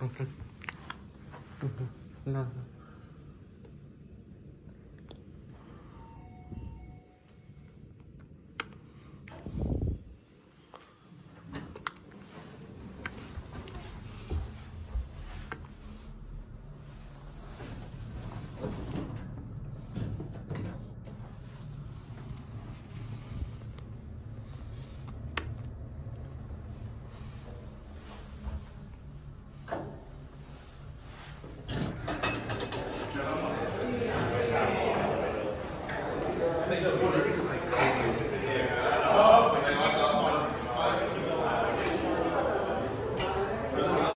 嗯哼，嗯哼，那。